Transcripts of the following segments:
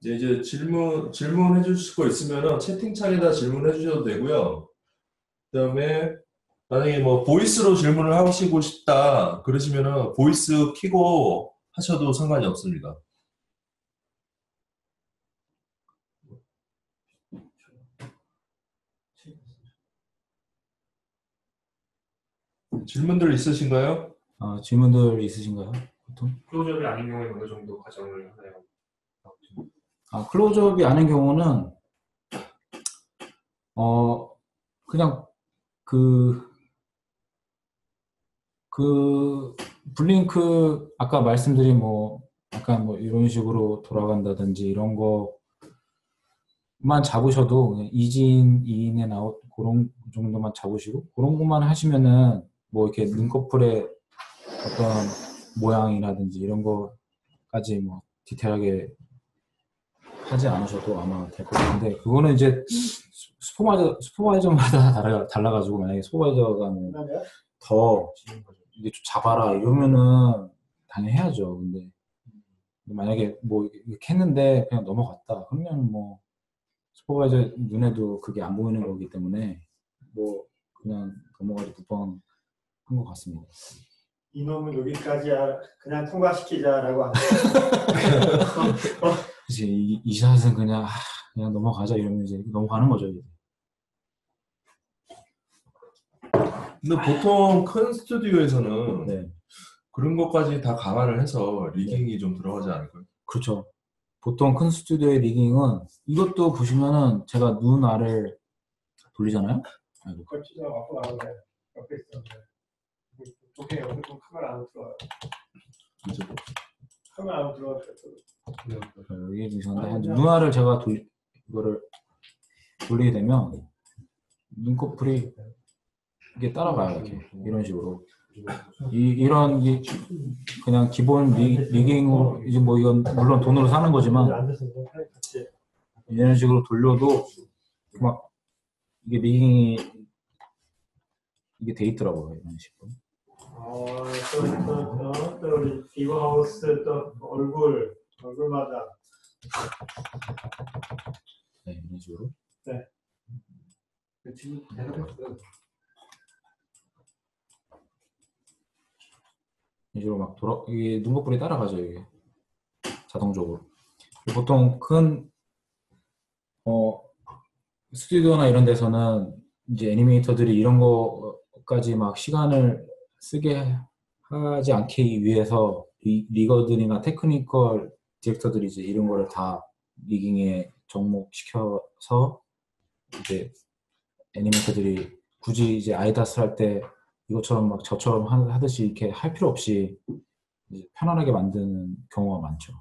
이제, 이제 질문 질문해 주실 거 있으면은 채팅창에다 질문해 주셔도 되고요. 그 다음에 만약에 뭐 voice로 질문을 하시고 싶다 그러시면은 voice 키고 하셔도 상관이 없습니다. 질문들 있으신가요? 아, 질문들 있으신가요? 보통? 클로즈업이 아닌 경우에 어느 정도 가정을 하나요? 아, 클로즈업이 아닌 경우는 어 그냥 그, 그, blink, 아까 말씀드린 뭐, 약간 뭐 이런 식으로 돌아간다든지 이런 거만 잡으셔도 ease in, ease in에 out, 그런 정도만 잡으시고, 그런 것만 하시면은 뭐 이렇게 눈꺼풀의 어떤 모양이라든지 이런 거까지 뭐 디테일하게 하지 않으셔도 아마 될 것 같은데, 그거는 이제 슈퍼바이저, 슈퍼바이저마다 달라, 달라가지고 만약에 슈퍼바이저가 뭐더 이게 좀 잡아라 이러면은 당연히 해야죠. 근데 만약에 뭐 이렇게 했는데 그냥 넘어갔다 그러면 뭐 슈퍼바이저 눈에도 그게 안 보이는 거기 때문에 뭐 그냥 넘어가지 부번 한것 같습니다. 이놈은 여기까지 그냥 통과시키자라고 하는 그치 이, 이 샷은 그냥 아, 그냥 넘어가자 이러면 이제 넘어가는 거죠 이제. 근데 보통 큰 스튜디오에서는 네. 그런 것까지 다 감안을 해서 리깅이 좀 들어가지 않을까요? 그렇죠. 보통 큰 스튜디오의 리깅은 이것도 보시면은 제가 눈 아래를 돌리잖아요. 아이고. 거치자 갖고 나오네 옆에 있어 도개 옆에 좀 카메라 안 들어와요 이제 카메라 안 들어와요 여기 보시는데 눈알을 제가 돌 이거를 돌리게 되면 눈꺼풀이 이게 따라가요 이렇게. 이런 식으로. 이 이런 이 그냥 기본 리, 리깅으로 이제 뭐 이건 물론 돈으로 사는 거지만 이런 식으로 돌려도 막 이게 리깅이 이게 돼 있더라고요 이런 식으로. 어또또 또 또, 또 우리 비버하우스 또 얼굴 얼굴마다? 네 이런 식으로 지금 대답했어 이런 식으로 막 돌아 이게 눈꺼풀이 따라가죠 이게. 자동적으로. 보통 큰 어, 스튜디오나 이런 데서는 이제 애니메이터들이 이런 거까지 막 시간을 쓰게 하지 않기 위해서 리, rigger들이나 technical director들이 이제 이런 거를 다 rigging에 접목시켜서 이제 애니메이터들이 굳이 이제 eye darts 할 때 이것처럼 막 저처럼 하- 하듯이 이렇게 할 필요 없이 편안하게 만드는 경우가 많죠.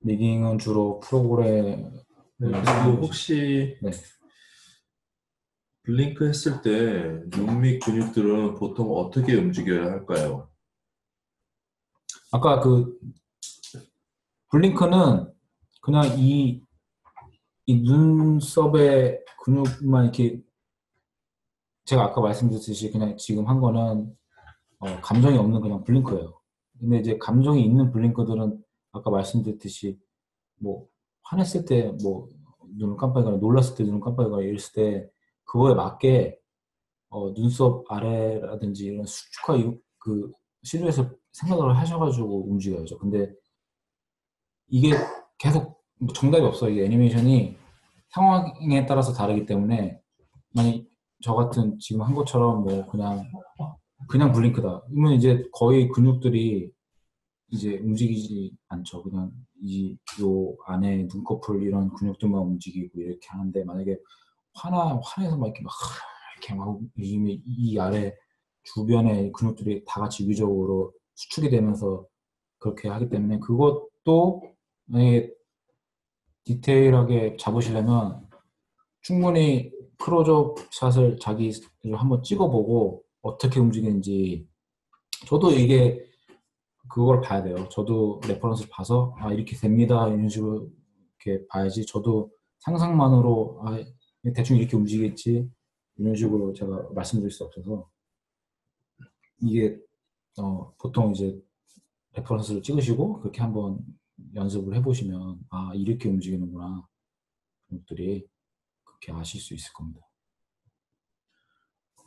리깅은 주로 프로그램 네, 그리고 혹시 네. 블링크 했을 때 눈 밑 근육들은 보통 어떻게 움직여야 할까요? 아까 그 블링크는 그냥 이, 이 눈썹의 근육만 이렇게 제가 아까 말씀드렸듯이 그냥 지금 한 거는 어, 감정이 없는 그냥 블링크예요. 근데 이제 감정이 있는 블링크들은 아까 말씀드렸듯이 뭐 화냈을 때 뭐 눈을 깜빡이거나 놀랐을 때 눈을 깜빡이거나 이랬을 때 그거에 맞게 어, 눈썹 아래라든지 이런 수축화 이- 그 실루엣을 생각을 하셔가지고 움직여야죠. 근데 이게 계속 뭐 정답이 없어요. 이게 애니메이션이 상황에 따라서 다르기 때문에 만약 저 같은 지금 한 것처럼 뭐 그냥 그냥 블링크다. 그러면 이제 거의 근육들이 이제 움직이지 않죠. 그냥 이 요 안에 눈꺼풀 이런 근육들만 움직이고 이렇게 하는데 만약에 화나 화내서 막 이렇게 막 이렇게 막 이, 이 아래 주변의 근육들이 다 같이 위적으로 수축이 되면서 그렇게 하기 때문에 그것도 디테일하게 잡으시려면 충분히 클로즈업 shot을 자기 한번 찍어보고 어떻게 움직이는지 저도 이게 그걸 봐야 돼요. 저도 reference를 봐서 아 이렇게 됩니다 이런 식으로 이렇게 봐야지 저도 상상만으로 아 대충 이렇게 움직이겠지 이런 식으로 제가 말씀드릴 수 없어서 이게 어, 보통 이제 reference를 찍으시고 그렇게 한번 연습을 해보시면 아 이렇게 움직이는구나 그런 것들이 그렇게 아실 수 있을 겁니다.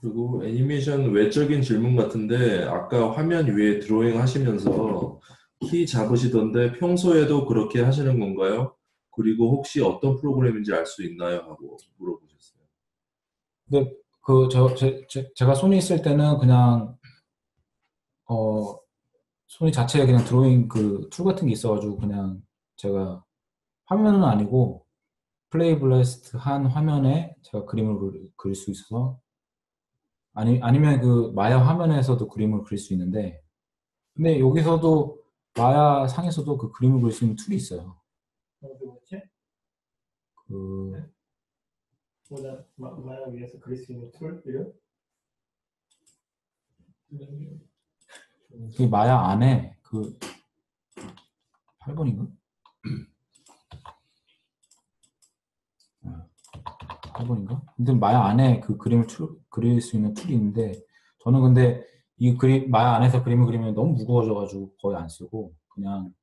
그리고 애니메이션 외적인 질문 같은데 아까 화면 위에 드로잉 하시면서 키 잡으시던데 평소에도 그렇게 하시는 건가요? 그리고 혹시 어떤 프로그램인지 알 수 있나요? 하고 물어보셨어요. 근데 그저 제, 제, 제가 소니 있을 때는 그냥 어 소니 자체에 그냥 드로잉 그 tool 같은 게 있어가지고 그냥 제가 화면은 아니고 playblast 한 화면에 제가 그림을 그릴 수 있어서 아니 아니면 그 마야 화면에서도 그림을 그릴 수 있는데 근데 여기서도 마야 상에서도 그 그림을 그릴 수 있는 tool이 있어요. 어디 뭐지? 그 뭐냐 마- 마야 위에서 그릴 수 있는 tool 이름? 그 마야 안에 그 8번인가? 8번인가? 근데 마야 안에 그 그림을 tool- 그릴 수 있는 tool이 있는데 저는 근데 이 그림 마야 안에서 그림을 그리면 너무 무거워져가지고 거의 안 쓰고 그냥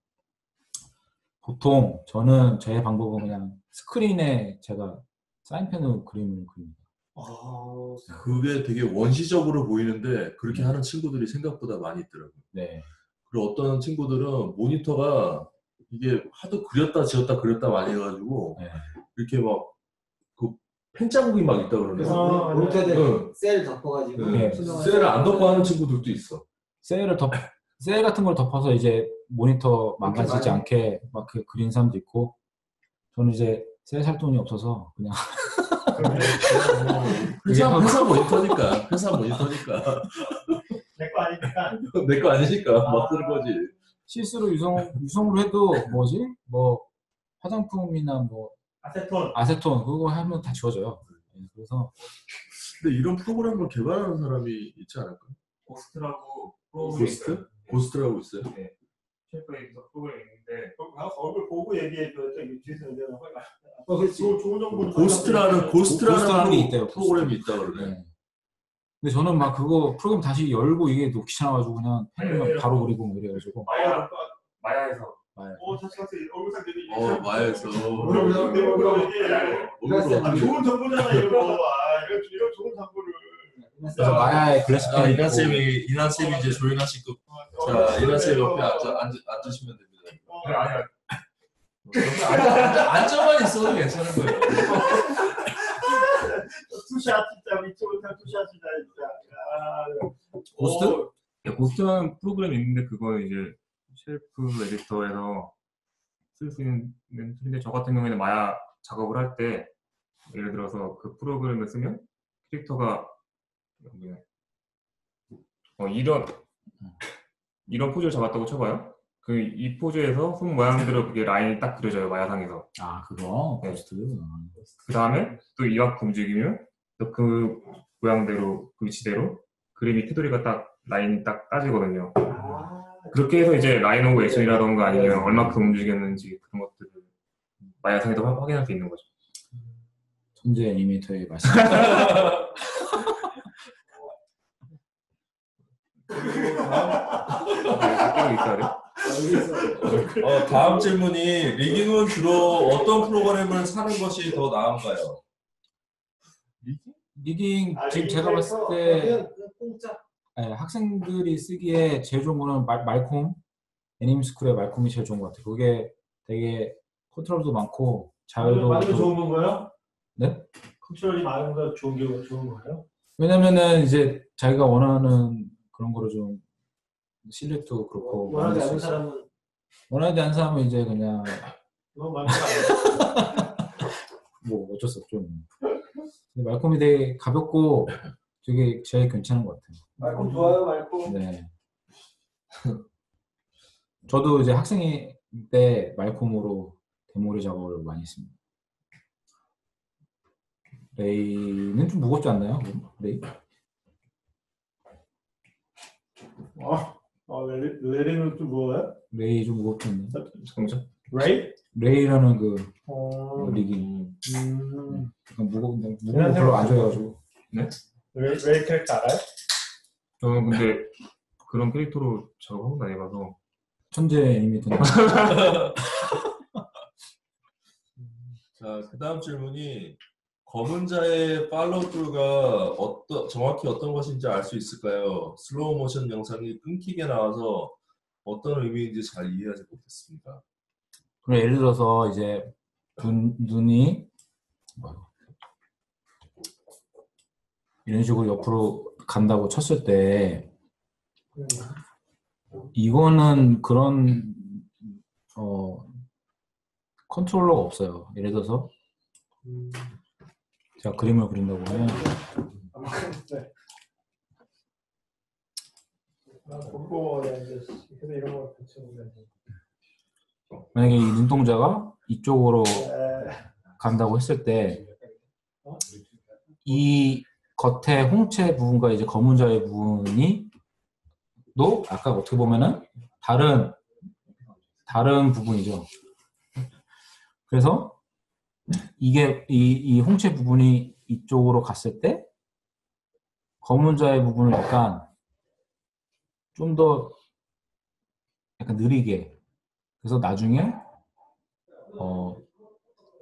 보통 저는 제 방법은 그냥 스크린에 제가 사인펜으로 그림을 그립니다. 아 그게 되게 원시적으로 보이는데 그렇게 하는 친구들이 생각보다 많이 있더라고요. 네. 그리고 어떤 친구들은 모니터가 이게 하도 그렸다 지었다 그렸다 많이 해가지고 네. 이렇게 막 그 펜자국이 막 있다 그러네요. 아, 모니터들 응. 셀 덮어가지고 네. 셀을 안 덮고 하는 친구들도 있어. 셀을 덮, 셀 같은 걸 덮어서 이제 모니터 망가지지 않게 막 그 그린 사람도 있고, 저는 이제 셀살 돈이 없어서 그냥 회사, 회사 모니터니까. 회사 모니터니까. 내 거 아니니까 내 거 아니니까 막 쓰는 거지. 실수로 유성, 유성으로 해도 뭐지? 뭐 화장품이나 뭐 아세톤 아세톤 그거 하면 다 지워져요. 네, 그래서 근데 이런 프로그램을 개발하는 사람이 있지 않을까? 고스트라고. 고스트? 고스트라고 있어요. shelf에 프로그램이 있는데 얼굴 보고 얘기해 줘야 돼 뒤에서 내가 어, 그렇지. 좋은 좋은 정보 고스트라는 고스트라는 고스트라는 게 프로- 있대요, 프로그램이 있다 그러네. 네. 근데 저는 막 그거 프로그램 다시 열고 이게 너무 귀찮아가지고 그냥 펜으로 바로 그리고 뭐 이래가지고 마야 마야에서 어 다시 얼굴 어, 마야에서. 얼굴 얼굴로 아. 좋은 정보잖아 이런 거 아, 이런 좋은 정보를 그래서 마야의 글래스 아, 펜 이나 쌤이, 이나 쌤이 이제 조인하 씨급. 자, 이나 쌤 옆에 앉아, 앉, 앉으시면 됩니다. 그래 아니야 앉아, 앉아, 앉아만 있어도 괜찮은 거예요. 투샷 진짜 다 투샷이다 진짜 야, 고스트? 오, 네, 고스트라는 프로그램이 있는데 그거 이제 쉘프 에디터에서 쓸 수 있는 툴인데 저 같은 경우에는 마야 작업을 할 때 예를 들어서 그 프로그램을 쓰면 캐릭터가 어, 이런 이런 포즈를 잡았다고 쳐봐요. 그 이 포즈에서 손 모양대로 그게 라인이 딱 그려져요 마야상에서. 아 그거 네. 그 다음에 또 이만큼 움직이면 또 그 모양대로 그 위치대로 그림이 테두리가 딱 라인이 딱 따지거든요. 아, 그렇게 해서 이제 line of action이라던가 아니면 얼마큼 움직였는지 그런 것들을 마야상에도 확- 확인할 수 있는 거죠. 천재 애니메이터의 말씀 꼭 있어야 돼. 어, 다음 질문이 rigging은 주로 어떤 프로그램을 쓰는 것이 더 나은가요? rigging 아, 지금 제가 봤을 어, 때 공짜. 예, 학생들이 쓰기에 제일 좋은 거는 말, 말콤 애니메스쿨의 말콤이 제일 좋은 것 같아요. 그게 되게 컨트롤도 많고 자유도 좀- 좋은 건가요? 네? 컨트롤이 많은 거 좋은 게 좋은 거예요? 왜냐면은 이제 자기가 원하는 그런 거를 좀 실력도 그렇고 원하지 않는. 사람은 원하지 않는 사람은 이제 그냥 많은 거 아니에요? 뭐 어쩔 수 없죠. 근데 말콤이 되게 가볍고 되게 제일 괜찮은 것 같아요. 말고 좋아요 말고. 네. 저도 이제 학생일 때 말콤으로 데모리 작업을 많이 했습니다. 레이는 좀 무겁지 않나요? 레이? 어, 어 레리, 레리는 좀 뭐예요? 레이 좀 않나요? 잠깐만요. 레이? 레이라는 그 어, rig이 음, 약간 무거운 무거운 거 별로 안 좋아해가지고 레이, 레이 캐릭터 알아요? 저는 근데 그런 캐릭터로 작업한 건 아니라서 천재 애니메이터. 자, 그 다음 질문이 검은자의 follow가 어떤 정확히 어떤 것인지 알 수 있을까요? 슬로우 모션 영상이 끊기게 나와서 어떤 의미인지 잘 이해하지 못했습니다. 그럼 예를 들어서 이제 눈, 눈이 뭐야, 이런 식으로 옆으로 간다고 쳤을 때 이거는 그런 어 컨트롤러가 없어요. 예를 들어서 음, 제가 그림을 그린다고 하면 만약에 이 눈동자가 이쪽으로 에, 간다고 했을 때 이 겉에 홍채 부분과 이제 검은 자의 부분이 또 아까 어떻게 보면은 다른 다른 부분이죠. 그래서 이게 이, 이 홍채 부분이 이쪽으로 갔을 때 검은 자의 부분을 약간 좀 더 약간 느리게 그래서 나중에 어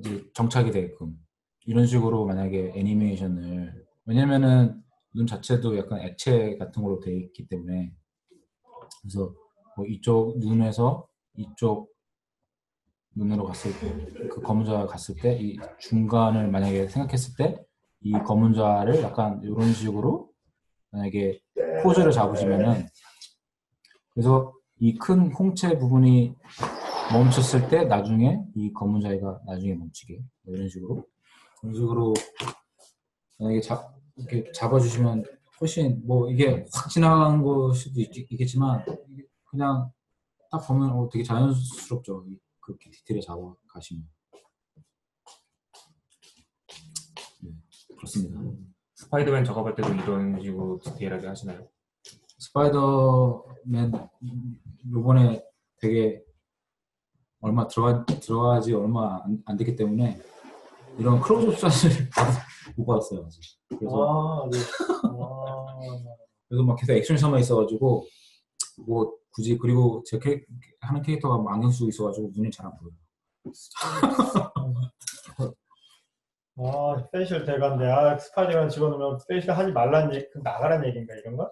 이제 정착이 되게끔 이런 식으로 만약에 애니메이션을 왜냐면은 눈 자체도 약간 액체 같은 걸로 되어 있기 때문에. 그래서 뭐 이쪽 눈에서 이쪽 눈으로 갔을 때 그 검은 자가 갔을 때 이 중간을 만약에 생각했을 때 이 검은 자를 약간 이런 식으로 만약에 포즈를 잡으시면은 그래서 이 큰 홍채 부분이 멈췄을 때 나중에 이 검은 자리가 나중에 멈추게 뭐 이런 식으로. 이런 식으로 만약에 잡 이렇게 잡아주시면 훨씬 뭐 이게 확 지나간 걸 수도 있, 겠지만 그냥 딱 보면 어, 되게 자연스럽죠. 이- 그렇게 디테일에 잡아 가시면 네, 그렇습니다. 스파이더맨 작업할 때도 이런 식으로 디테일하게 하시나요? 스파이더맨 요번에 되게 얼마 들어가 들어가지 얼마 안, 안 됐기 때문에 이런 클로즈업 shot을 못 받았어요 아직. 그래서 아, 네. 아, 그래서 막 계속 action shot만 있어가지고 뭐 굳이 그리고 제 캐, 하는 캐릭터가 뭐 안경 쓰고 있어가지고 눈이 잘 안 보여요. 아, facial 대가인데, 아, 스파이더맨 집어넣으면 facial 하지 말란 얘기, 그 나가란 얘기인가, 이런 거?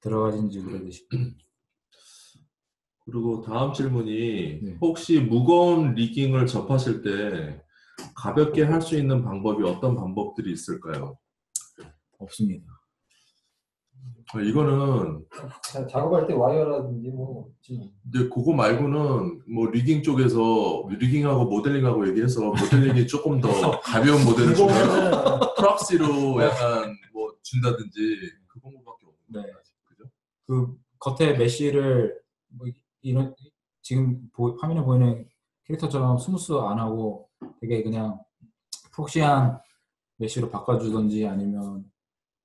들어가진지 그러듯이. 그리고 다음 질문이 네. 혹시 무거운 rigging을 접하실 때 가볍게 할 수 있는 방법이 어떤 방법들이 있을까요? 없습니다. 어, 이거는 자, 작업할 때 와이어라든지 뭐 근데 그거 말고는 뭐 rigging 쪽에서 rigging하고 모델링하고 얘기해서 모델링이 조금 더 가벼운 모델을 주면 proxy로 약간 뭐 준다든지 그 방법밖에 없는 네. 그죠? 그 겉에 mesh를 뭐 이런 지금 보- 화면에 보이는 캐릭터처럼 smooth 안 하고 되게 그냥 proxy한 mesh로 바꿔주던지 아니면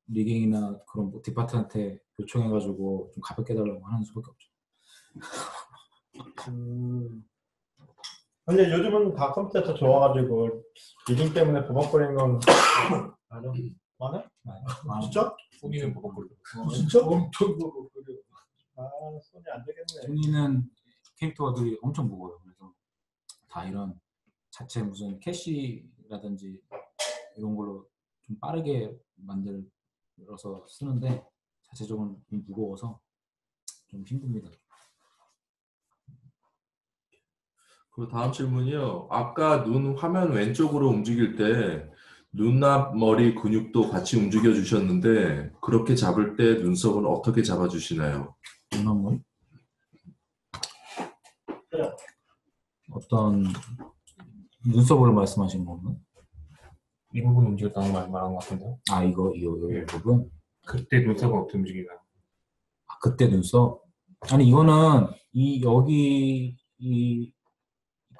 rigging이나 그런 뭐 depart한테 요청해가지고 좀 가볍게 해달라고 하는 수밖에 없죠. 음. 근데 요즘은 다 컴퓨터 좋아가지고, rigging 때문에 버벅거리는 건, 안 해. 많아? 아, 진짜? 소니는 버벅거려. 진짜? 엄청 그래. 아, 소니 안 되겠네. 소니는 캐릭터들이 엄청 무거워요. 그래서 다 이런 자체 무슨 캐시라든지 이런 걸로 좀 빠르게 만들 어서 쓰는데 자체적으로 좀 무거워서 좀 힘듭니다. 그 다음 질문이요. 아까 눈 화면 왼쪽으로 움직일 때 눈앞 머리 근육도 같이 움직여 주셨는데 그렇게 잡을 때 눈썹은 어떻게 잡아 주시나요? 눈화물 어떤 눈썹을 말씀하시는 건가요? 이 부분 움직였다는 말 말한 것 같은데요. 아 이거 이거 이 부분 그때 눈썹은 어떻게 움직이나요? 아, 그때 눈썹? 아니 이거는 이 여기 이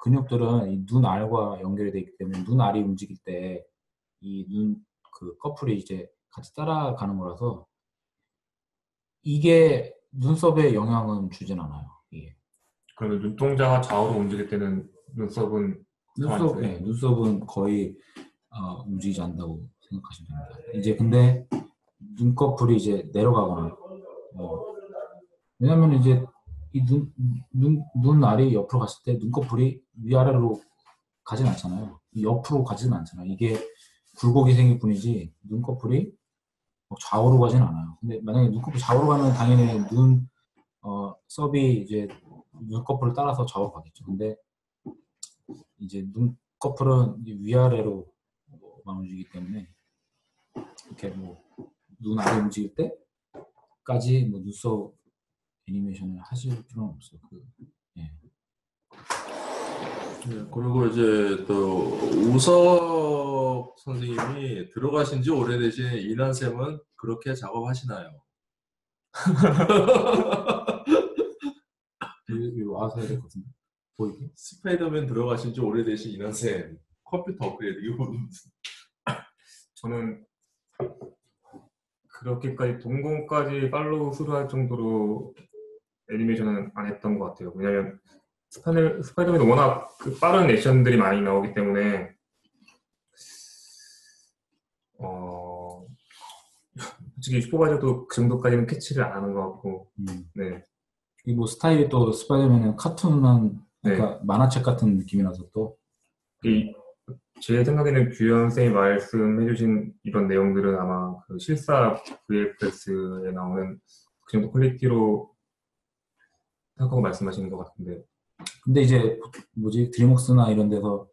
근육들은 이 눈 알과 연결이 되어 있기 때문에 눈 알이 움직일 때 이 눈 그 커플이 이제 같이 따라가는 거라서 이게 눈썹에 영향은 주진 않아요. 이게 그러면 눈동자가 좌우로 움직일 때는 눈썹은 눈썹, 네, 눈썹은 거의 어, 움직이지 않는다고 생각하시면 됩니다. 이제 근데 눈꺼풀이 이제 내려가거나 어, 왜냐면 이제 이 눈 눈 눈 알이 옆으로 갔을 때 눈꺼풀이 위아래로 가진 않잖아요. 이 옆으로 가진 않잖아요. 이게 굴곡이 생길 뿐이지 눈꺼풀이 뭐 좌우로 가진 않아요. 근데 만약에 눈꺼풀 좌우로 가면 당연히 눈 어, 섭이 이제 눈꺼풀을 따라서 좌우로 가겠죠. 근데 이제 눈꺼풀은 위아래로 만 움직이기 때문에 이렇게 뭐 눈 아래 움직일 때까지 뭐 눈썹 애니메이션을 하실 필요는 없어요. 그, 예. 네, 그리고 이제 또 우석 선생님이 들어가신 지 오래되신 이난 쌤은 그렇게 작업하시나요? 여기 와서 해야 될 것 같은데 보이게. 스파이더맨 들어가신 지 오래되신 이난 쌤 컴퓨터 업그레이드 이거 저는 그렇게까지 동공까지 팔로우 수를 할 정도로 애니메이션은 안 했던 것 같아요. 왜냐면 스파이더, 스파이더맨은 워낙 그 빠른 액션들이 많이 나오기 때문에 어 솔직히 슈퍼바이저도 그 정도까지는 캐치를 안 하는 것 같고 음. 네 이뭐 스타일이 또 스파이더맨은 cartoon한 네. 그러니까 만화책 같은 느낌이라서 또 이, 제 생각에는 규현 쌤이 말씀해 주신 이런 내용들은 아마 그 실사 VFX에 나오는 그 정도 quality로 생각하고 말씀하시는 것 같은데. 근데 이제 뭐지? 드림웍스나 이런 데서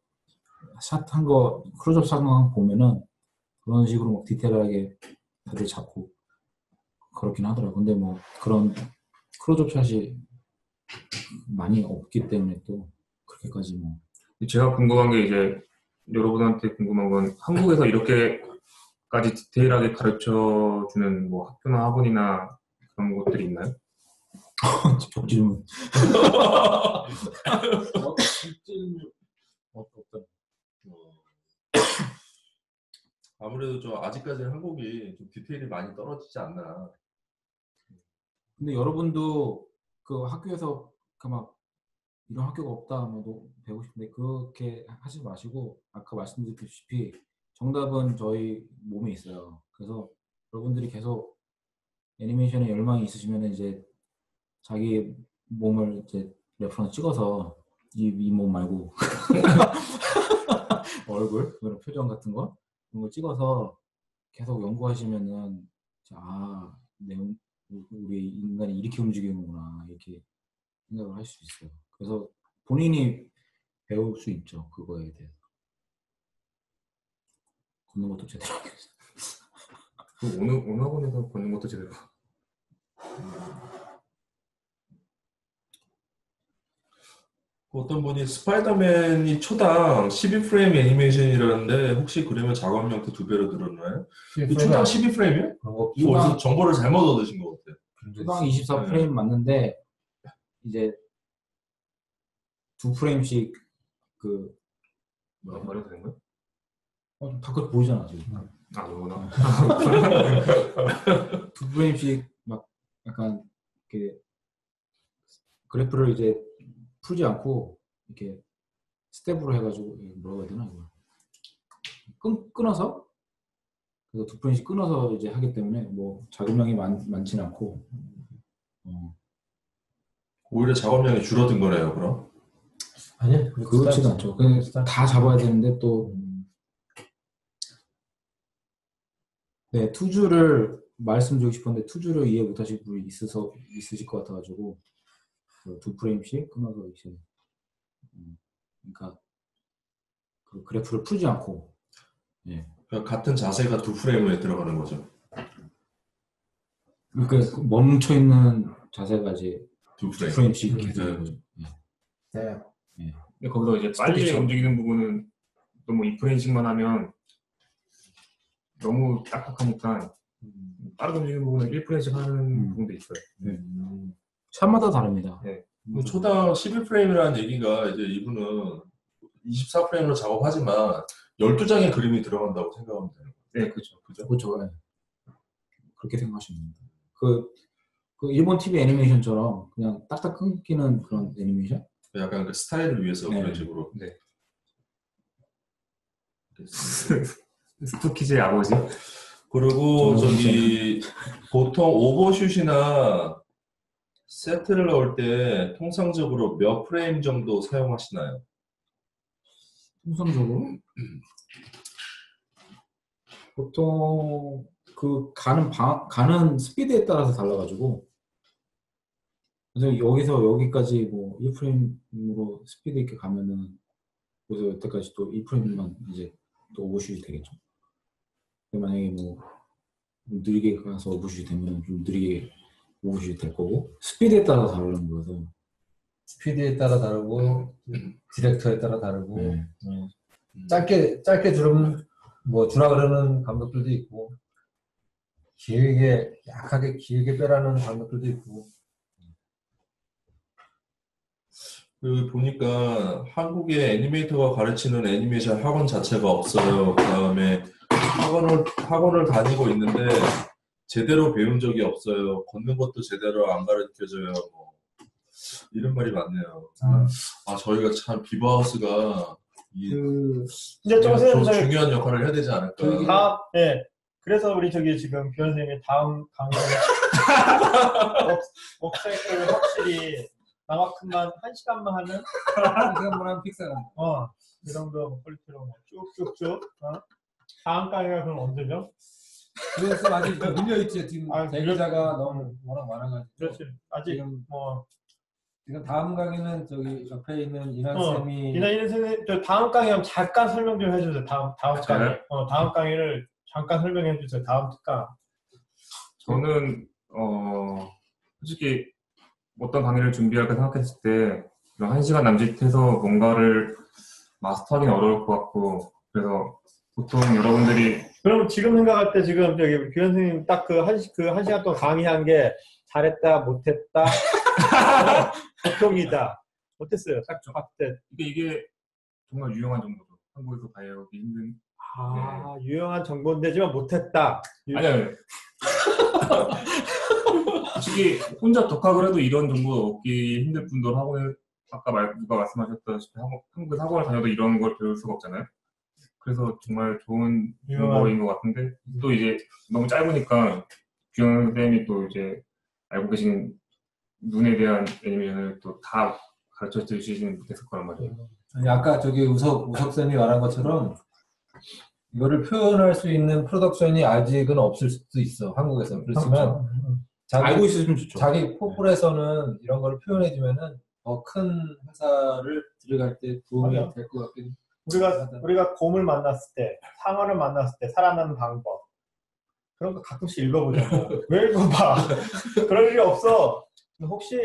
샷 한 거 클로즈업 shot만 보면은 그런 식으로 막 디테일하게 다들 잡고 그렇긴 하더라고. 근데 뭐 그런 클로즈업 shot이 많이 없기 때문에 또 그렇게까지 뭐. 제가 궁금한 게 이제 여러분한테 궁금한 건 한국에서 이렇게까지 디테일하게 가르쳐 주는 뭐 학교나 학원이나 그런 곳들이 있나요? 격질문 없던 아무래도 좀 아직까지는 한국이 좀 디테일이 많이 떨어지지 않나. 근데 여러분도 그 학교에서 그막 이런 학교가 없다 뭐 너- 배우고 싶은데 그렇게 하지 마시고 아까 말씀드렸다시피 정답은 저희 몸에 있어요. 그래서 여러분들이 계속 애니메이션에 열망이 있으시면 이제 자기 몸을 이제 reference 찍어서 이 몸 말고 얼굴 그런 표정 같은 거 그런 거 찍어서 계속 연구하시면은 아, 내, 우리 인간이 이렇게 움직이는구나 이렇게 생각을 할 수 있어요. 그래서 본인이 배울 수 있죠 그거에 대해서. 걷는 것도 제대로. 그 어느 어느 학원에서 걷는 것도 제대로 어떤 분이 스파이더맨이 초당 12프레임 애니메이션이라는데 혹시 그러면 작업량도 두 배로 늘었나요? 이 초당 12프레임이요? 그런 거 이거 어디서 정보를 잘못 얻으신 것 같아요. 초당 24프레임 맞는데 이제 두 프레임씩 그 뭐라 말해도 되는 거예요? 어, 다 그렇게 보이잖아 지금. 아 너무나. 두 프레임씩 막 약간 이렇게 그래프를 이제 풀지 않고 이렇게 step으로 해가지고 이게 뭐라고 해야 되나 이걸. 끊, 끊어서? 그래서 두 프레임씩 끊어서 이제 하기 때문에 뭐 작업량이 많, 많지는 않고. 어, 오히려 작업량이 줄어든 거네요, 그럼. 아니야 그렇지도 않죠. 그냥 다 잡아야 되는데 또 네, 투주를 말씀드리고 싶었는데 투주를 이해 못하실 분이 있으서 있으실 것 같아가지고 그두 프레임씩 끊어서 이제 음, 그러니까 그 그래프를 풀지 않고 그러니까 같은 자세가 두 프레임에 들어가는 거죠. 그러니까 멈춰 있는 자세가 이제 두두 프레임. 네. 되는 거죠. 네. 근데 거기서 이제 빨리 스피드처럼. 움직이는 부분은 너무 2프레임씩만 하면 너무 딱딱하니까 빠르게 움직이는 부분은 1프레임씩 하는 음. 부분도 있어요. 샷마다 다릅니다. 네. 뭐 초당 11프레임이라는 얘기가 이제 이분은 24프레임으로 작업하지만 12장의 그림이 들어간다고 생각하면 돼요. 네, 그렇죠. 그죠? 그렇죠. 네. 그렇게 생각하시면 됩니다. 그, 그 일본 TV 애니메이션처럼 그냥 딱딱 끊기는 그런 애니메이션? 약간 그 스타일을 위해서 네. 그런 식으로. 네. 스투키즈의 아버지. 그리고 어, 저기 보통 오버슛이나 세트를 넣을 때 통상적으로 몇 프레임 정도 사용하시나요? 통상적으로 보통 그 가는 방 가는 스피드에 따라서 달라가지고 그래서 여기서 여기까지 뭐 1프레임으로 스피드 있게 가면은 그래서 여태까지 또 1프레임만 이제 또 오버슛이 되겠죠. 근데 만약에 뭐 느리게 가서 오버슛이 되면 좀 느리게 오버슛이 될 거고 스피드에 따라 다르는 거라서 스피드에 따라 다르고 디렉터에 따라 다르고 네. 음. 짧게 짧게 주름 뭐 주라 그러는 감독들도 있고 길게 약하게 길게 빼라는 감독들도 있고 그 보니까 한국에 애니메이터가 가르치는 애니메이션 학원 자체가 없어요. 그다음에 학원을 학원을 다니고 있는데 제대로 배운 적이 없어요. 걷는 것도 제대로 안 가르쳐줘요. 뭐. 이런 말이 많네요. 아 저희가 참 비버하우스가 이그 이제 좀좀 선생님 중요한 역할을 해야 되지 않을까. 다음 네 그래서 우리 저기 지금 선생님이 다음 강의를 옥색을 확실히 나만큼만 한 시간만 하는 시간만 하면 픽사가 어, 이 정도 퀄리티로 뭐 쭉쭉쭉 어? 다음 강의가 그럼 언제죠? 그래서 아직 밀려있지 지금 아, 대기자가 너무 워낙 많아가지고. 그렇지. 아직 지금 뭐 지금 다음 강의는 저기 옆에 있는 이난 어, 쌤이 이나 이는 선생님 저 다음 강의 한번 잠깐 설명 좀 해주세요. 다음 다음 아, 강의? 어 다음 강의를 잠깐 설명해 주세요. 다음 특강. 저는 어 솔직히 어떤 강의를 준비할까 생각했을 때 한 시간 남짓해서 뭔가를 마스터하기는 어려울 것 같고 그래서 보통 여러분들이 그럼 지금 생각할 때 지금 저기 교원 선생님 딱 그 한 그 한 시간 동안 강의한 게 잘했다 못했다 보통이다 어땠어요? 딱 봤을 때 이게 이게 정말 유용한 정보죠. 한국에서 배우기 힘든 아, 유용한 정보인데지만 못했다. 유- 아니요. 아니요. 솔직히 혼자 독학을 해도 이런 정보 얻기 힘들 뿐더러 학원에 아까 말, 누가 말씀하셨다시피 한국에서 학원을 다녀도 이런 걸 배울 수가 없잖아요. 그래서 정말 좋은 정보인 것 같은데 또 이제 너무 짧으니까 규현 쌤이 또 이제 알고 계신 눈에 대한 애니메이션을 또 다 가르쳐 주시지는 못했을 거란 말이에요. 아니, 아까 저기 우석 우석 쌤이 말한 것처럼 이거를 표현할 수 있는 프로덕션이 아직은 없을 수도 있어 한국에서 그렇지만 자기, 알고 있으면 좋죠. 자기 포플에서는 이런 걸 표현해 주면은 더 큰 회사를 들어갈 때 도움이. 될 것 같긴 우리가. 우리가 곰을 만났을 때, 상어를 만났을 때 살아나는 방법 그런 거 가끔씩 읽어보자고. 왜 읽어봐? 그럴 일이 없어. 혹시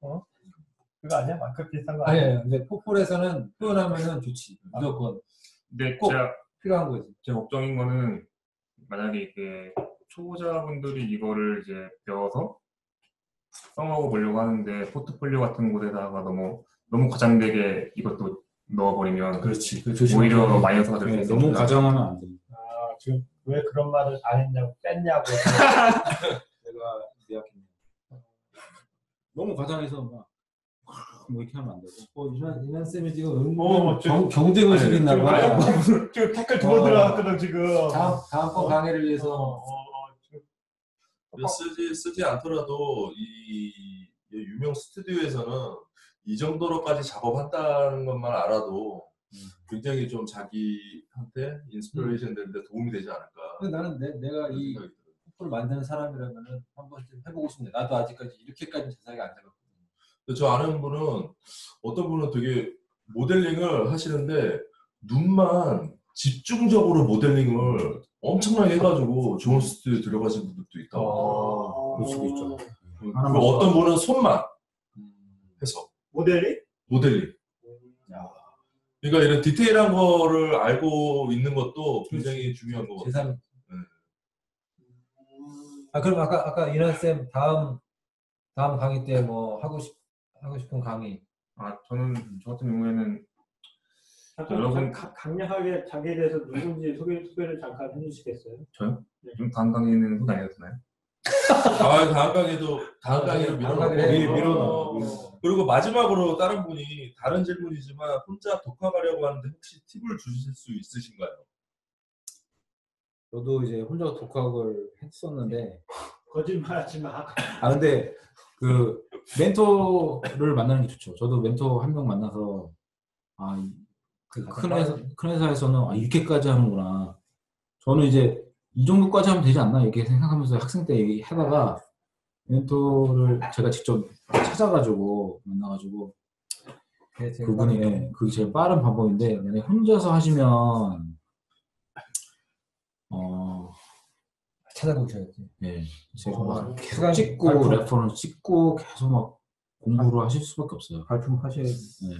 어? 그거 아니야? 마크 비슷한 거 아니야? 아니에요. 근데 포플에서는 표현하면은 좋지. 무조건 근데 꼭. 제가 필요한 거지. 제 걱정인 거는 만약에 이게 초보자분들이 이거를 이제 배워서 써먹어 보려고 하는데 포트폴리오 같은 곳에다가 너무 너무 과장되게 이것도 넣어버리면 그렇지. 그 오히려 마이너스가 될수 네, 있어요. 너무 과장하면 안 돼. 아, 지금 왜 그런 말을 안 했냐고 뺐냐고. 내가 내약했네. 너무 과장해서 막, 뭐 이렇게 하면 안 되고. 어, 이난 이난 쌤이 지금 은근 어, 경, 경쟁 의식이 있나 지금 뭐, 댓글 두번 어. 들어갔거든 지금. 다음 다음번 어. 강의를 어, 위해서 어, 어, 쓰지 쓰지 않더라도 이, 이 유명 스튜디오에서는 이 정도로까지 작업한다는 것만 알아도 굉장히 좀 자기한테 inspiration 되는데 도움이 되지 않을까. 나는 내, 내가 이. 포폴을 만드는 사람이라면은 한 번쯤 해보고 싶네. 나도 아직까지 이렇게까지 자세하게 안 해봤거든. 저 아는 분은 어떤 분은 되게 모델링을 하시는데 눈만 집중적으로 모델링을 엄청나게 해가지고 좋은 스튜디오 들어가신 분들도 있다고. 어, 그럴 수도 있죠. 그 하나만 어떤 분은 손만 해서 모델이? 모델링. 그러니까 이런 디테일한 거를 알고 있는 것도 굉장히 중요한 거 같아요. 제3. 네. 아 그럼 아까 아까 이난 쌤 다음 다음 강의 때 뭐 하고 싶 하고 싶은 강의. 아 저는 저 같은 경우에는 여러분- 강- 강력하게 자기에 대해서 누군지 소개, 소개를 잠깐 해주시겠어요? 저요? 좀 다음 강의는 소개 안 해도 되나요? 아, 다음 강의도 다음 강의로 미- 해. 밀어넣어. 어. 그리고 마지막으로 다른 분이 다른 질문이지만 혼자 독학하려고 하는데 혹시 팁을 주실 수 있으신가요? 저도 이제 혼자 독학을 했었는데 거짓말하지 마. 아 근데 그 멘토를 만나는 게 좋죠. 저도 멘토 한 명 만나서 아 그 큰 회사 큰 회사에서는 아, 이렇게까지 하는구나. 저는 이제 이 정도까지 하면 되지 않나 이렇게 생각하면서 학생 때 얘기하다가 멘토를 제가 직접 찾아가지고 만나가지고 그분이. 예, 그게 제일 빠른 방법인데 만약에 혼자서 하시면 어 찾아보셔야지. 예, 제가 어, 막 계속 시간- 찍고 발품. reference 찍고 계속 막 공부를 하실 수밖에 없어요. 발품 하셔야지. 예.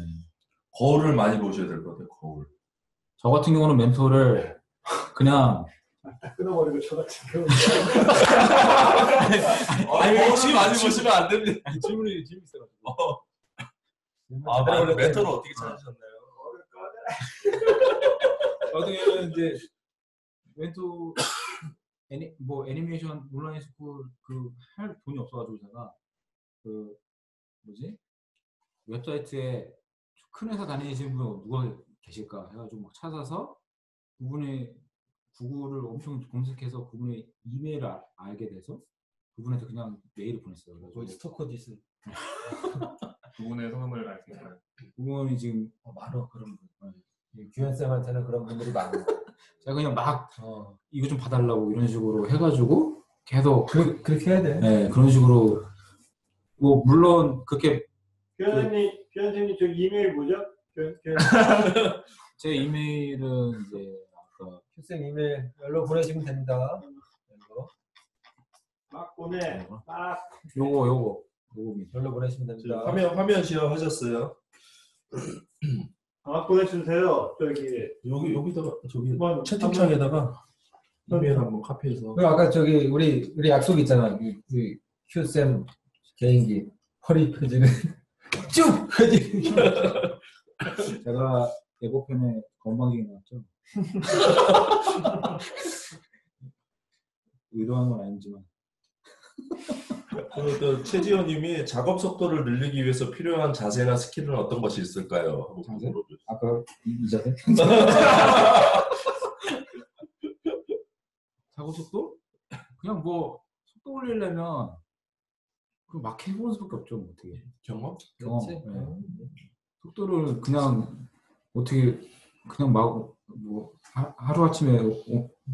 거울을 많이 보셔야 될 것 같아요. 거울. 저 같은 경우는 멘토를 그냥 끊어버리고 저 같은 경우. 아니 거울을 많이 보시면 안 됩니다. 질문이 재밌어가지고 아, 맞아요. 멘토를 어떻게 찾으셨나요? 저 같은 경우는 이제 멘토 애니 뭐 애니메이션 온라인 school 그 할 돈이 없어가지고 제가 그 뭐지 웹사이트에 큰 회사 다니시는 분 누가 계실까 해가지고 막 찾아서 그분의 구글을 엄청 검색해서 그분의 이메일을 아- 알게 돼서 그분한테 그냥 메일을 보냈어요. 거의 그래서 스토커 짓. 두 분의 성함을 알수 있나요? 그분이 지금 어, 많아 그런 분. 규현 쌤한테는 그런 분들이 많아. 제가 그냥 막 어. 이거 좀 봐달라고 이런 식으로 해가지고 계속 그, 그렇게 해야 돼. 네, 그런 식으로 뭐 물론 그렇게 교현님, 교현님 저 이메일 뭐죠? 제 이메일은 이제 아까 휴생 이메일 연락 보내시면 됩니다. 연락, 막 보내. 막. 요거 요거 요거 연락 보내시면 저 됩니다. 화면 화면 시험 하셨어요? 막 보내주세요. 저기. 여기 여기다가 저기 뭐, 채팅창에다가 이메일 한번 카피해서 그리고 아까 저기 우리 우리 약속 있잖아. 우리, 휴쌤 개인기 허리 펴지는 쭉. 제가 예고편에 건방지게 나왔죠. 의도한 건 아니지만 또 최지호님이 작업 속도를 늘리기 위해서 필요한 자세나 스킬은 어떤 것이 있을까요? 자세? 아까 이, 이 자세 사고 속도 그냥 뭐 속도 올리려면 그 막 해보는 수밖에 없죠 뭐 어떻게 경험? 경험. 네. 속도를 그냥 어떻게 그냥 막 뭐 하루 아침에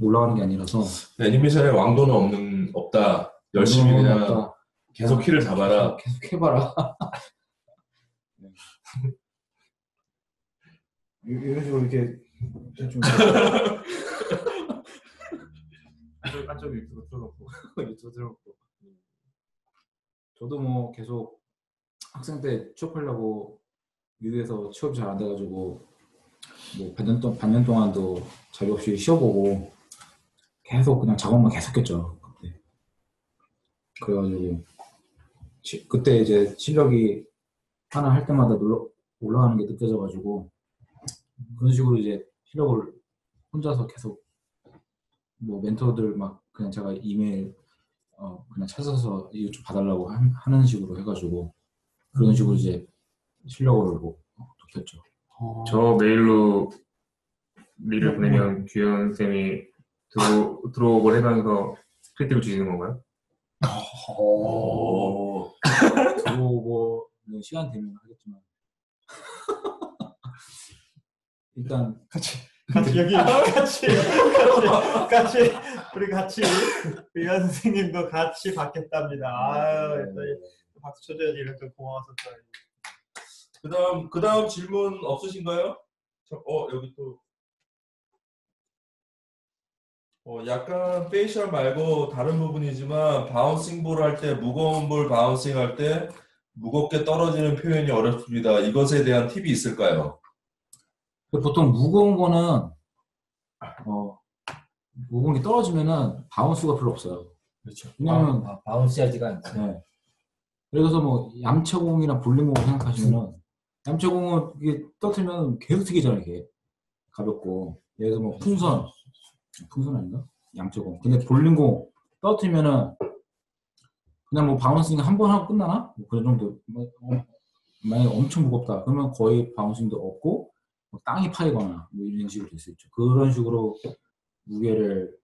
올라가는 게 아니라서 애니메이션에 왕도는 없는 없다. 열심히 그냥 없다. 계속 키를 잡아라. 계속 해봐라. 네. 이- 이런 식으로 이렇게 좀 한쪽, 한쪽에 들어놓고 저도 뭐 계속 학생 때 취업하려고 미국에서 취업이 잘안 돼가지고 뭐 반년 동안 반년 동안도 자기 없이 쉬어보고 계속 그냥 작업만 계속했죠. 그때 그래가지고 시- 그때 이제 실력이 하나 할 때마다 놀러, 올라가는 게 느껴져가지고 그런 식으로 이제 실력을 혼자서 계속 뭐 멘토들 막 그냥 제가 이메일 어 그냥 찾아서 이거 좀 봐달라고 하- 하는 식으로 해가지고 그런 식으로 이제 실력을 뭐 높였죠. 저 메일로 메일을 보내면 규현 쌤이 들어 들어오걸 해가면서 크리틱을 주시는 건가요? 오. 들어오고는 시간 되면 하겠지만 일단 같이 여기 같이 같이 같이 우리 같이 의한 선생님도 같이 받겠답니다. 아유, 또 이- 박수 쳐줘야지 이런 또 고마워서 또. 그다음 그다음 질문 없으신가요? 저, 어 여기 또 어, 약간 facial 말고 다른 부분이지만 bouncing ball 할 때 무거운 ball bouncing 할 때 무겁게 떨어지는 표현이 어렵습니다. 이것에 대한 팁이 있을까요? 보통 무거운 거는 어 무거운 게 떨어지면은 bounce가 별로 없어요. 그렇죠. 왜냐면- 아, bounce 하지가 않지. 네. 그래서 뭐 얌체공이나 볼링공 생각하시면은 얌체공은 이게 떨어트리면 계속 튀기잖아요, 이게 가볍고. 예를 들어 뭐 풍선, 풍선 아닌가? 얌체공. 근데 볼링공 떠트면은 그냥 뭐 바운싱 한 번 하고 끝나나? 뭐 그런 정도. 뭐, 어, 만약에 엄청 무겁다. 그러면 거의 바운싱도 없고 뭐 땅이 파이거나 뭐 이런 식으로 될 수 있죠. 그런 식으로 무게를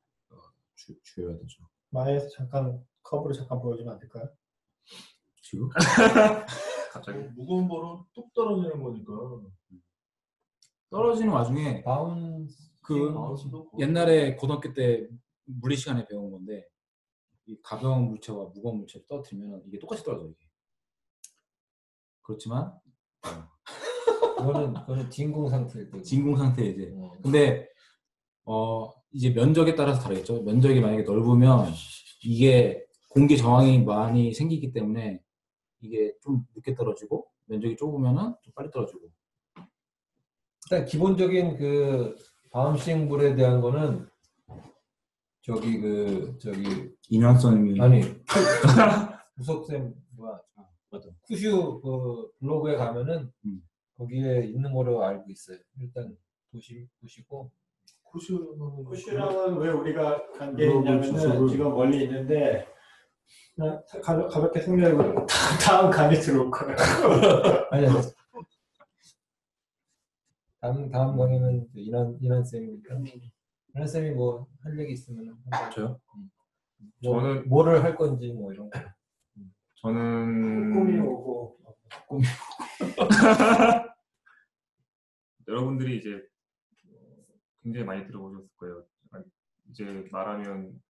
주, 주여야 되죠. 만약에 잠깐 커브를 잠깐 보여주면 안 될까요? 지금? 갑자기 무거운 볼은 뚝 떨어지는 거니까. 떨어지는 와중에 bounce 그 bounce도 옛날에 고등학교 때 물리 시간에 배운 건데 이 가벼운 물체와 무거운 물체를 떨어뜨리면 이게 똑같이 떨어져요. 이게. 그렇지만 그거는 그거는 진공 상태일 때. 진공 상태 이제 어. 근데 어 이제 면적에 따라서 다르겠죠. 면적이 만약에 넓으면 이게 공기 저항이 많이 생기기 때문에 이게 좀 늦게 떨어지고 면적이 좁으면은 좀 빨리 떨어지고 일단 기본적인 그 볼에 대한 거는 저기 그 저기 인환성이 아니 우석쌤 뭐야 맞아 쿠슈 그 블로그에 가면은 음. 거기에 있는 거로 알고 있어요. 일단 보시 보시고. 쿠슈는 쿠슈랑은 왜 우리가 물어볼 있냐면은 지금 멀리 있는데 그냥 가, 가볍게 생략하고 다음 강의 들어올 거예요. 아니 아니. 다음 다음 강의는 인한 인한 쌤이니까 인한 쌤이 뭐 할 얘기 있으면 한번 저요? 뭐, 저는- 뭐를 할 건지 뭐 이런 거. 저는 꿈이 오고 여러분들이 이제 어, 굉장히 많이 들어보셨을 거예요. 아, 이제 말하면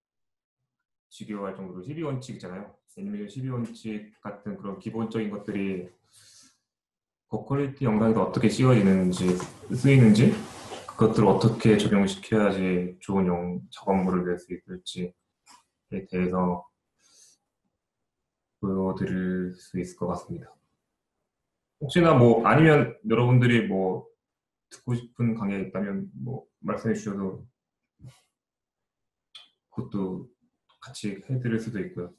지겨워할 정도로 12원칙 있잖아요. 애니메이션 12원칙 같은 그런 기본적인 것들이 고퀄리티 영상에도 어떻게 씌워지는지 쓰이는지 그것들을 어떻게 적용시켜야지 좋은 영 작업물을 낼 수 있을지에 대해서 보여드릴 수 있을 것 같습니다. 혹시나 뭐 아니면 여러분들이 뭐 듣고 싶은 강의가 있다면 뭐 말씀해 주셔도 그것도 같이 해드릴 수도 있고요.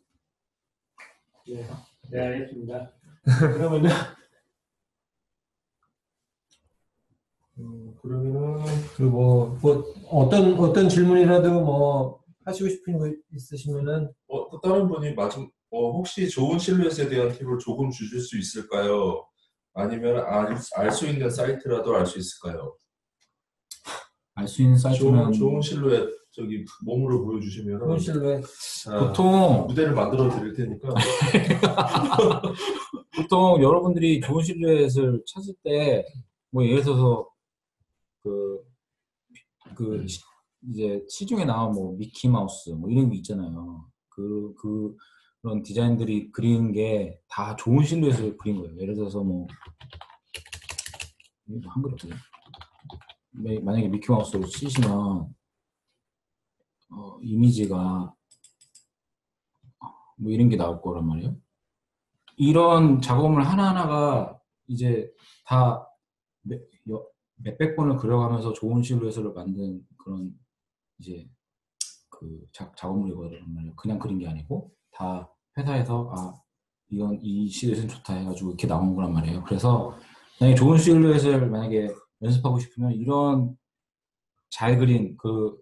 네, 네 알겠습니다. 그러면은 음, 그러면은 그리고 뭐, 뭐 어떤 어떤 질문이라도 뭐 하시고 싶은 거 있으시면은 어, 또 다른 분이 마지막 어, 혹시 좋은 실루엣에 대한 팁을 조금 주실 수 있을까요? 아니면 알 수 있는 사이트라도 알 수 있을까요? 알 수 있는 사이트는 좋은, 좋은 실루엣 저기 몸으로 보여주시면 좋은 실루엣 보통 무대를 만들어 드릴 테니까 보통 여러분들이 좋은 실루엣을 찾을 때 뭐 예를 들어서 그, 그 시- 이제 시중에 나온 뭐 미키 마우스 뭐 이런 게 있잖아요. 그, 그 그런 디자인들이 그린 게다 좋은 실루엣을 그린 거예요. 예를 들어서 뭐 이거 한글 어떻게 네, 만약에 미키 마우스를 치시면 어, 이미지가 뭐 이런 게 나올 거란 말이에요. 이런 작업을 하나하나가 이제 다 몇백 번을 그려가면서 좋은 실루엣을 만든 그런 이제 그 작, 작업물이거든요. 그냥 그린 게 아니고 다 회사에서 아 이건 이 실루엣은 좋다 해가지고 이렇게 나온 거란 말이에요. 그래서 만약에 좋은 실루엣을 만약에 연습하고 싶으면 이런 잘 그린 그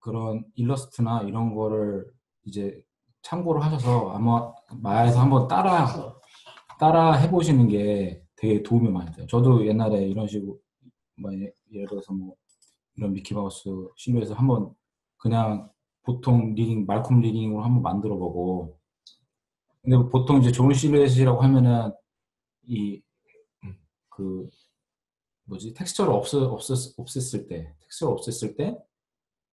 그런 일러스트나 이런 거를 이제 참고를 하셔서 아마 마야에서 한번 따라 따라 해보시는 게 되게 도움이 많이 돼요. 저도 옛날에 이런 식으로 뭐 예- 예를 들어서 뭐 이런 미키마우스 실루엣을 한번 그냥 보통 rigging 말콤 rigging으로 한번 만들어 보고 근데 보통 이제 좋은 실루엣이라고 하면은 이 그 뭐지 텍스처를 없애, 없애, 없앴을 때 텍스처를 없앴을 때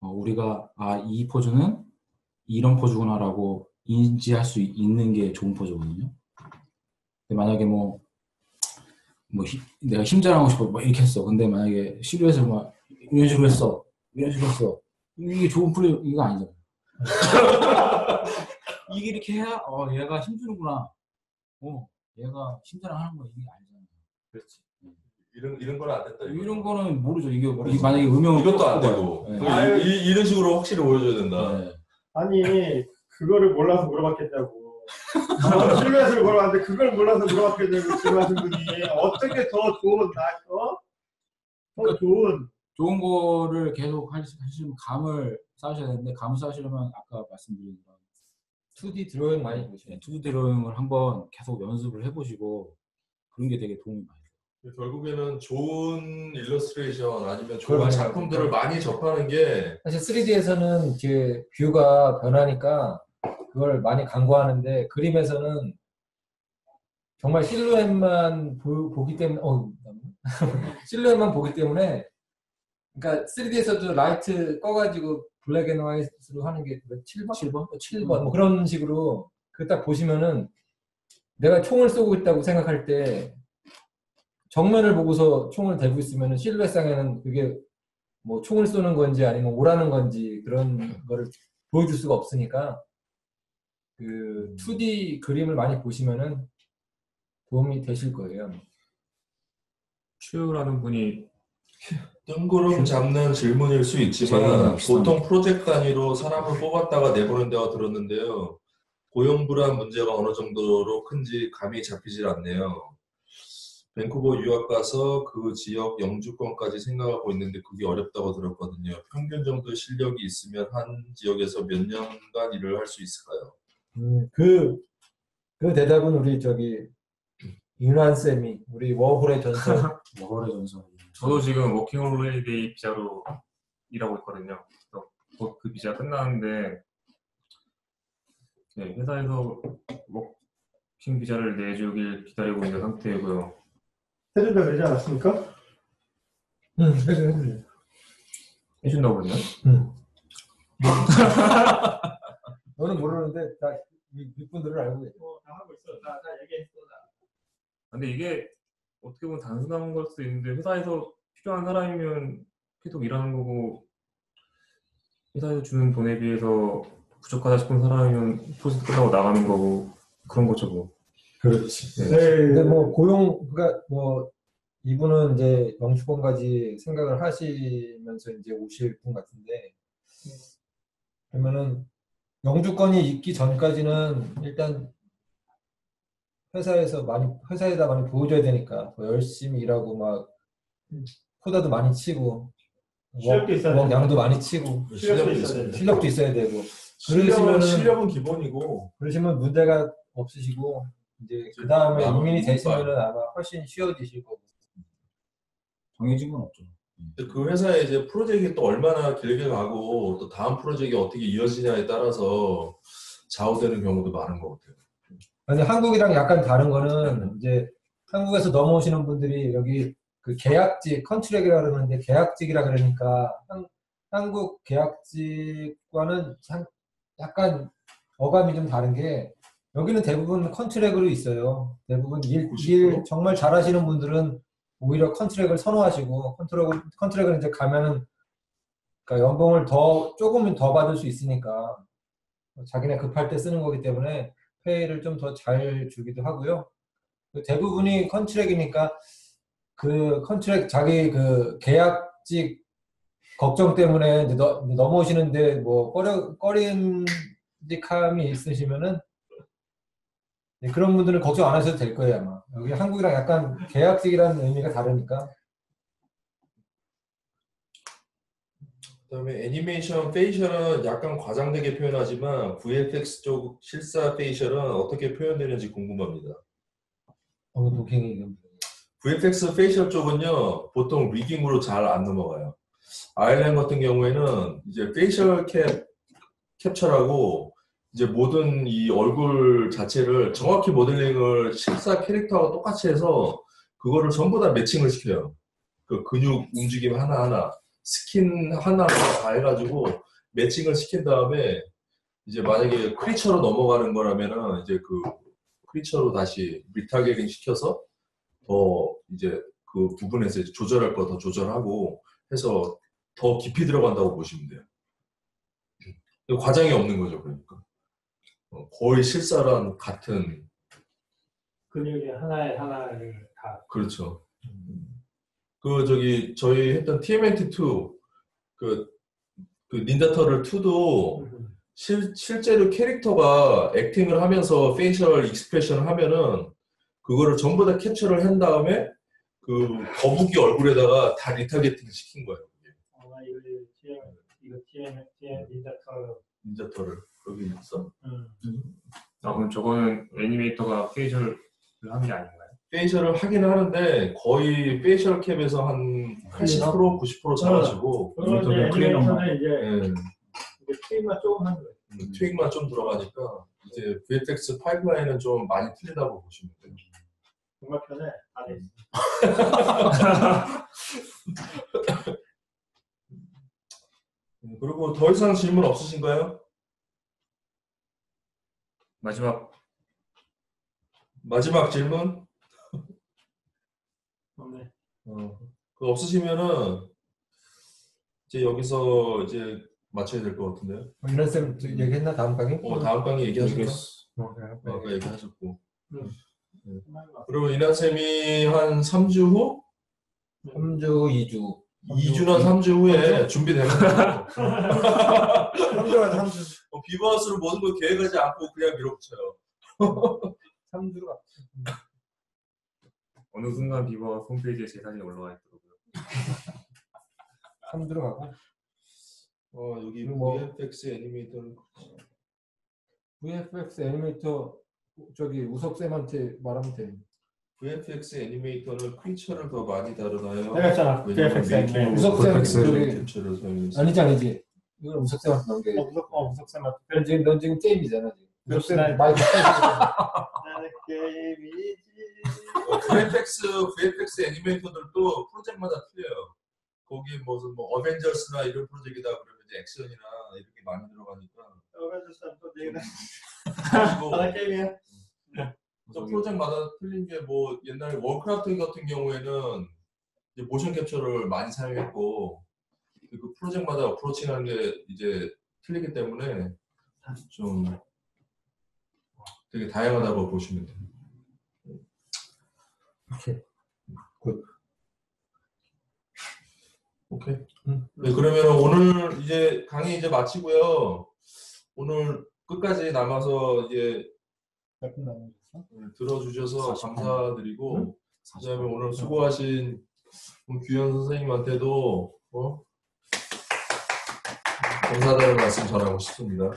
어, 우리가 아 이 포즈는 이런 포즈구나라고 인지할 수 있는 게 좋은 포즈거든요. 근데 만약에 뭐, 뭐 히- 내가 힘 자랑하고 싶어 뭐 이렇게 했어. 근데 만약에 실루엣을 막 이런 식으로 했어. 이런 식으로 했어. 이게 좋은 플레이 이거 아니잖아. 이게 이렇게 해야 어 얘가 힘주는구나. 어 얘가 힘 자랑하는 거 이게 아니잖아. 그렇지. 이런 이런 건안 된다. 이거. 이런 거는 모르죠. 이게 이게 만약에 음영을 이것도 안 되고 네. 그럼 이, 이, 이런 식으로 확실히 보여줘야 된다. 네. 아니 그거를 몰라서 물어봤겠냐고. 어, 실루엣을 물어봤는데 그걸 몰라서 물어봤겠냐고 질문하신 분이 어떻게 더 좋은 나 어? 더 좋은 좋은 거를 계속 하시- 하시면 감을 쌓으셔야 되는데 감을 쌓으시려면 아까 말씀드린 그런 2D 드로잉 많이 보시죠. 네, 2D 드로잉을 한번 계속 연습을 해보시고 그런 게 되게 도움이 많이 돼요. 결국에는 좋은 일러스트레이션 아니면 좋은 많이 작품들을 많이 접하는 게 사실 3D에서는 이제 view가 변하니까 그걸 많이 강구하는데 그림에서는 정말 실루엣만 보, 기 때문에 어 실루엣만 보기 때문에 그러니까 3D에서도 라이트 꺼가지고 black and white로 하는 게 7번? 7번? 7번 뭐 그런 식으로 그 딱 보시면은 내가 총을 쏘고 있다고 생각할 때 정면을 보고서 총을 대고 있으면은 실루엣상에는 그게 뭐 총을 쏘는 건지 아니면 오라는 건지 그런 거를 보여줄 수가 없으니까 그 2D 그림을 많이 보시면은 도움이 되실 거예요. 츄라는 분이 뜬구름 잡는 질문일 수 있지만 제가 보통 프로젝트 단위로 사람을 뽑았다가 내보낸 데가 들었는데요. 고용 불안 문제가 어느 정도로 큰지 감이 잡히질 않네요. 밴쿠버 유학 가서 그 지역 영주권까지 생각하고 있는데 그게 어렵다고 들었거든요. 평균 정도 실력이 있으면 한 지역에서 몇 년간 일을 할 수 있을까요? 음, 그, 그 대답은 우리 저기 윤환 쌤이 우리 워홀의 전설 워홀의 전설. 저도 지금 워킹 홀리데이 비자로 일하고 있거든요. 곧 그 비자 끝나는데 네, 회사에서 워킹 비자를 내주길 기다리고 있는 상태이고요. 해준다 그러지 않았습니까? 응, 해줘, 해줘. 해준다고 그랬나요? 응. 너는 모르는데 다 이- 윗분들은 알고 계셔. 어, 다 하고 있어. 나, 나 얘기했어. 나. 근데 이게 어떻게 보면 단순한 걸 수도 있는데 회사에서 필요한 사람이면 계속 일하는 거고 회사에서 주는 돈에 비해서 부족하다 싶은 사람이면 프로젝트 끝나고 나가는 거고 그런 거죠 뭐. 그렇지. 네. 근데 뭐 고용 그러니까 뭐 이분은 이제 영주권까지 생각을 하시면서 이제 오실 분 같은데 그러면은 영주권이 있기 전까지는 일단 회사에서 많이 회사에다 많이 보여줘야 되니까 뭐 열심히 일하고 막 포다도 많이 치고 실력도 있어야 뭐 된다. 양도 많이 치고 실력도 있어야 된다. 실력도 있어야 되고 실력은, 그러시면은- 실력은 기본이고 그러시면 문제가 없으시고 이제 그 다음에 이민이 운빨. 되시면은 아마 훨씬 쉬워지실 거고. 정해진 건 없죠. 근데 그 회사에 이제 프로젝트가 또 얼마나 길게 가고 또 다음 프로젝트가 어떻게 이어지냐에 따라서 좌우되는 경우도 많은 것 같아요. 근데 한국이랑 약간 다른 거는 이제 한국에서 넘어오시는 분들이 여기 그 계약직 contract이라 그러는데 계약직이라 그러니까 한, 한국 계약직과는 참 약간 어감이 좀 다른 게 여기는 대부분 contract으로 있어요. 대부분 일, 90%? 일 정말 잘하시는 분들은 오히려 contract을 선호하시고 contract을 contract을 이제 가면은 그러니까 연봉을 더 조금은 더 받을 수 있으니까 자기네 급할 때 쓰는 거기 때문에 페이를 좀 더 잘 주기도 하고요. 그 대부분이 contract이니까 그 contract 자기 그 계약직 걱정 때문에 넘어오시는데 뭐 꺼려 꺼림직함이 있으시면은 네, 그런 분들은 걱정 안 하셔도 될 거예요 아마. 여기 한국이랑 약간 계약직이라는 의미가 다르니까. 그다음에 애니메이션 facial은 약간 과장되게 표현하지만 VFX 쪽 실사 facial은 어떻게 표현되는지 궁금합니다. 어, 노킹이 VFX facial 쪽은요 보통 rigging으로 잘 안 넘어가요. ILM 같은 경우에는 이제 facial 캡 캡처라고 이제 모든 이 얼굴 자체를 정확히 모델링을 실사 캐릭터와 똑같이 해서 그거를 전부 다 matching을 시켜요. 그 근육 움직임 하나하나 스킨 하나하나 다 해가지고 matching을 시킨 다음에 이제 만약에 creature로 넘어가는 거라면은 이제 그 creature로 다시 retargeting 시켜서 더 이제 그 부분에서 이제 조절할 거 더 조절하고 해서 더 깊이 들어간다고 보시면 돼요. 음. 과장이 없는 거죠, 그러니까. 어, 거의 실사랑 같은, 근육이 하나에 하나를 다. 그렇죠. 그, 저기, 저희 했던 TMNT2, 그, 그 닌자터틀 2도 실, 실제로 캐릭터가 acting을 하면서 facial expression을 하면은 그거를 전부 다 캡처를 한 다음에 그 거북이 얼굴에다가 다 retargeting 시킨 거예요. 아, 이거 TM, 이거 TM, TM 닌자터. 닌자터틀 거기 있어? 음. 아 그럼 저거는 애니메이터가 facial을 하는 게 아닌가요? 페이셜을 하기는 하는데 거의 facial cap에서 한 80% 90% 잡아주고 그리고 이제 애니메이션은 이제 예, 이제 트임만 조금 하는 거예요. 음, 트윅만 좀 들어가니까 이제 VFX 파이프라인은 좀 많이 틀리다고 보시면 돼요. 정말 편해. 있어. 음, 그리고 더 이상 질문 없으신가요? 마지막 마지막 질문? 네. 어, 그 없으시면은 이제 여기서 이제 맞춰야 될 것 같은데요. 뭐 이런 쌤 얘기했나 다음 강의? 어, 다음 강의 얘기하셨죠? 어, 그래요? 어, 아까 얘기하셨고. 음. 네. 그리고 이나 쌤이 한 3주 후, 3주, 2주. 2주나 3주 후에 준비되는 거고 3주가 3주. 어, 비버스로 모든 걸 계획하지 않고 그냥 밀어붙여요. 3주가. 어느 순간 비버 홈페이지에 제 사진이 올라와 있더라고요. 3주로 가고. 어, 여기 뭐- VFX 애니메이터는 VFX 애니메이터 저기 우석 쌤한테 말하면 돼. VFX 애니메이터는 픽처를 더 많이 다루나요? 내가 했잖아. 왜냐면 VFX 메이킹 애니메이션. 우석- VFX 저기- 캡처를 사용해서 아니지 아니지. 이건 우석 쌤한테 넘겨. 어, 무섭, 어, 무섭쌤한테. 넌 지금 넌 지금 게임이잖아 지금. 우석쌤 난- 마이크 나는 게임이지. 어, VFX VFX 애니메이터들도 프로젝트마다 틀려요. 거기 무슨 뭐 어벤져스나 이런 프로젝트다 그러면 이제 액션이나 이렇게 많이 들어가니까 어벤져스 그리고 나는 게임이야. 또 프로젝트마다 틀린 게 뭐 옛날에 워크래프트 같은 경우에는 모션 캡처를 많이 사용했고 그 프로젝트마다 approaching하는 게 이제 틀리기 때문에 좀 되게 다양하다고 보시면 돼요. 오케이. 오케이. 음. 네, 그러면 오늘 이제 강의 이제 마치고요. 오늘 끝까지 남아서 이제 남았어? 들어주셔서 40분. 감사드리고 그다음에 오늘 수고하신 규현 선생님한테도 어? 감사하다는 말씀 전하고 싶습니다.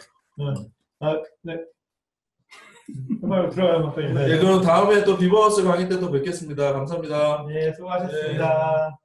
정말 들어가면 또 네, 그럼 다음에 또 비버스 강의 때 또 뵙겠습니다. 감사합니다. 네, 수고하셨습니다.